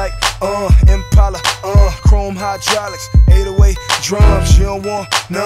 like, uh, Impala, uh, chrome hydraulics, 808 drums, you don't want none.